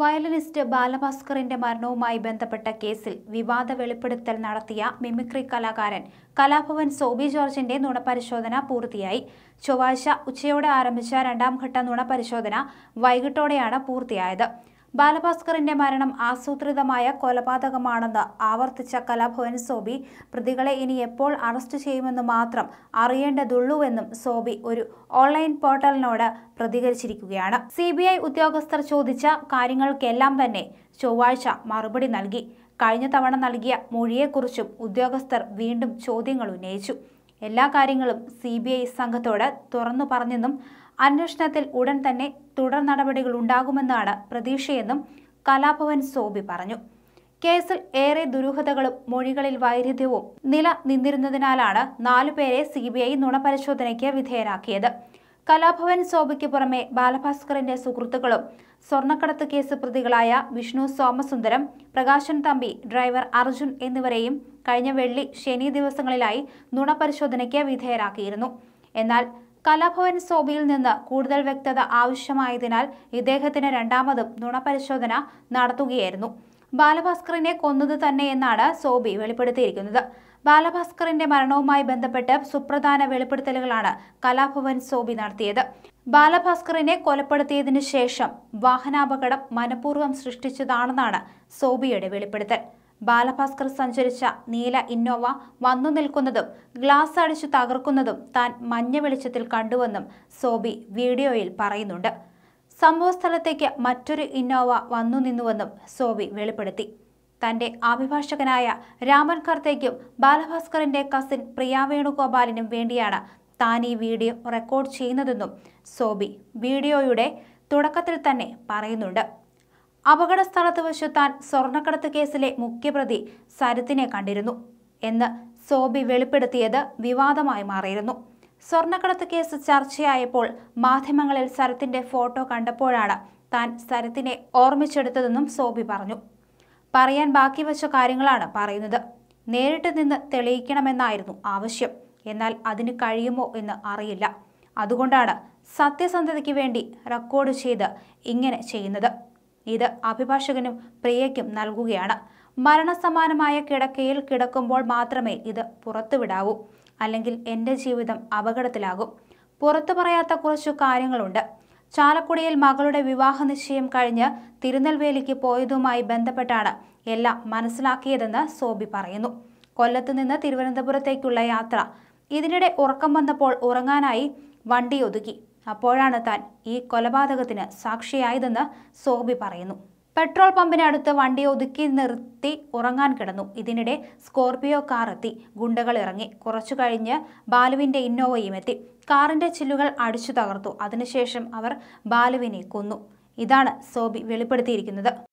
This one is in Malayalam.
വയലിനിസ്റ്റ് ബാലഭാസ്കറിന്റെ മരണവുമായി ബന്ധപ്പെട്ട കേസിൽ വിവാദ വെളിപ്പെടുത്തൽ നടത്തിയ മിമിക്രി കലാകാരൻ കലാഭവൻ സോബി ജോർജിന്റെ നുണപരിശോധന പൂർത്തിയായി. ചൊവ്വാഴ്ച ഉച്ചയോടെ ആരംഭിച്ച രണ്ടാംഘട്ട നുണപരിശോധന വൈകിട്ടോടെയാണ് പൂർത്തിയായത്. ബാലഭാസ്കറിന്റെ മരണം ആസൂത്രിതമായ കൊലപാതകമാണെന്ന് ആവർത്തിച്ച കലാഭവൻ സോബി പ്രതികളെ ഇനി എപ്പോൾ അറസ്റ്റ് ചെയ്യുമെന്ന് മാത്രം അറിയേണ്ടതുള്ളൂവെന്നും സോബി ഒരു ഓൺലൈൻ പോർട്ടലിനോട് പ്രതികരിച്ചിരിക്കുകയാണ്. സി ഉദ്യോഗസ്ഥർ ചോദിച്ച കാര്യങ്ങൾക്കെല്ലാം തന്നെ ചൊവ്വാഴ്ച മറുപടി നൽകി. കഴിഞ്ഞ തവണ നൽകിയ മൊഴിയെക്കുറിച്ചും ഉദ്യോഗസ്ഥർ വീണ്ടും ചോദ്യങ്ങൾ ഉന്നയിച്ചു. എല്ലാ കാര്യങ്ങളും സി ബി ഐ സംഘത്തോട് തുറന്നു പറഞ്ഞെന്നും അന്വേഷണത്തിൽ ഉടൻ തന്നെ തുടർ നടപടികൾ ഉണ്ടാകുമെന്നാണ് പ്രതീക്ഷയെന്നും കലാഭവൻ സോബി പറഞ്ഞു. കേസിൽ ഏറെ ദുരൂഹതകളും മൊഴികളിൽ വൈരുദ്ധ്യവും നിലനിന്നിരുന്നതിനാലാണ് നാലുപേരെ സി ബി ഐ നുണപരിശോധനയ്ക്ക് വിധേയരാക്കിയത്. കലാഭവൻ സോബിക്ക് പുറമെ ബാലഭാസ്കറിന്റെ സുഹൃത്തുക്കളും സ്വർണക്കടത്ത് കേസ് പ്രതികളായ വിഷ്ണു സോമസുന്ദരം പ്രകാശൻ തമ്പി ഡ്രൈവർ അർജുൻ എന്നിവരെയും കഴിഞ്ഞ വെള്ളി ശനി ദിവസങ്ങളിലായി നുണപരിശോധനയ്ക്ക് വിധേയരാക്കിയിരുന്നു. എന്നാൽ കലാഭവൻ സോബിയിൽ നിന്ന് കൂടുതൽ വ്യക്തത ആവശ്യമായതിനാൽ ഇദ്ദേഹത്തിന് രണ്ടാമതും നുണപരിശോധന നടത്തുകയായിരുന്നു. ബാലഭാസ്കറിനെ കൊന്നത് തന്നെ എന്നാണ് സോബി വെളിപ്പെടുത്തിയിരിക്കുന്നത്. ബാലഭാസ്കറിന്റെ മരണവുമായി ബന്ധപ്പെട്ട് സുപ്രധാന വെളിപ്പെടുത്തലുകളാണ് കലാഭവൻ സോബി നടത്തിയത്. ബാലഭാസ്കറിനെ കൊലപ്പെടുത്തിയതിനു ശേഷം വാഹനാപകടം മനഃപൂർവം സൃഷ്ടിച്ചതാണെന്നാണ് സോബിയുടെ വെളിപ്പെടുത്തൽ. ബാലഭാസ്കർ സഞ്ചരിച്ച നീല ഇന്നോവ വന്നു നിൽക്കുന്നതും ഗ്ലാസ് അടിച്ചു തകർക്കുന്നതും താൻ മഞ്ഞ വെളിച്ചത്തിൽ കണ്ടുവെന്നും സോബി വീഡിയോയിൽ പറയുന്നുണ്ട്. സംഭവസ്ഥലത്തേക്ക് മറ്റൊരു ഇന്നോവ വന്നു നിന്നുവെന്നും സോബി വെളിപ്പെടുത്തി. തന്റെ അഭിഭാഷകനായ രാമൻ കർത്തേക്കും ബാലഭാസ്കറിന്റെ കസിൻ പ്രിയ വേണുഗോപാലിനും വേണ്ടിയാണ് താൻ ഈ വീഡിയോ റെക്കോർഡ് ചെയ്യുന്നതെന്നും സോബി വീഡിയോയുടെ തുടക്കത്തിൽ തന്നെ പറയുന്നുണ്ട്. അപകട സ്ഥലത്ത് വച്ച് താൻ സ്വർണക്കടത്ത് കേസിലെ മുഖ്യപ്രതി സരത്തിനെ കണ്ടിരുന്നു. എന്ന് സോബി വെളിപ്പെടുത്തിയത് വിവാദമായി മാറിയിരുന്നു. സ്വർണക്കടത്ത് കേസ് ചർച്ചയായപ്പോൾ മാധ്യമങ്ങളിൽ സരത്തിന്റെ ഫോട്ടോ കണ്ടപ്പോഴാണ് താൻ സരത്തിനെ ഓർമ്മിച്ചെടുത്തതെന്നും സോബി പറഞ്ഞു. പറയാൻ ബാക്കി വച്ച കാര്യങ്ങളാണ് പറയുന്നത്. നേരിട്ട് നിന്ന് തെളിയിക്കണമെന്നായിരുന്നു ആവശ്യം. എന്നാൽ അതിന് കഴിയുമോ എന്ന് അറിയില്ല. അതുകൊണ്ടാണ് സത്യസന്ധതയ്ക്ക് വേണ്ടി റെക്കോർഡ് ചെയ്ത് ഇങ്ങനെ ചെയ്യുന്നത്. ഇത് അഭിഭാഷകനും പ്രിയയ്ക്കും നൽകുകയാണ്. മരണസമാനമായ കിടക്കയിൽ കിടക്കുമ്പോൾ മാത്രമേ ഇത് പുറത്തുവിടാവൂ. അല്ലെങ്കിൽ എന്റെ ജീവിതം അപകടത്തിലാകും. പുറത്തു പറയാത്ത കുറച്ചു കാര്യങ്ങളുണ്ട്. ചാലക്കുടിയിൽ മകളുടെ വിവാഹ നിശ്ചയം കഴിഞ്ഞ് തിരുനെൽവേലിക്ക് പോയതുമായി ബന്ധപ്പെട്ടാണ് എല്ലാം മനസ്സിലാക്കിയതെന്ന് സോബി പറയുന്നു. കൊല്ലത്ത് നിന്ന് തിരുവനന്തപുരത്തേക്കുള്ള യാത്ര. ഇതിനിടെ ഉറക്കം വന്നപ്പോൾ ഉറങ്ങാനായി വണ്ടി ഒതുക്കി. അപ്പോഴാണ് താൻ ഈ കൊലപാതകത്തിന് സാക്ഷിയായതെന്ന് സോബി പറയുന്നു. പെട്രോൾ പമ്പിനടുത്ത് വണ്ടി ഒതുക്കി നിർത്തി ഉറങ്ങാൻ കിടന്നു. ഇതിനിടെ സ്കോർപിയോ കാർ എത്തി. ഗുണ്ടകൾ ഇറങ്ങി. കുറച്ചു കഴിഞ്ഞ് ബാലുവിന്റെ ഇന്നോവയും എത്തി. കാറിന്റെ ചില്ലുകൾ അടിച്ചു തകർത്തു. അതിനുശേഷം അവർ ബാലുവിനെ കൊന്നു. ഇതാണ് സോബി വെളിപ്പെടുത്തിയിരിക്കുന്നത്.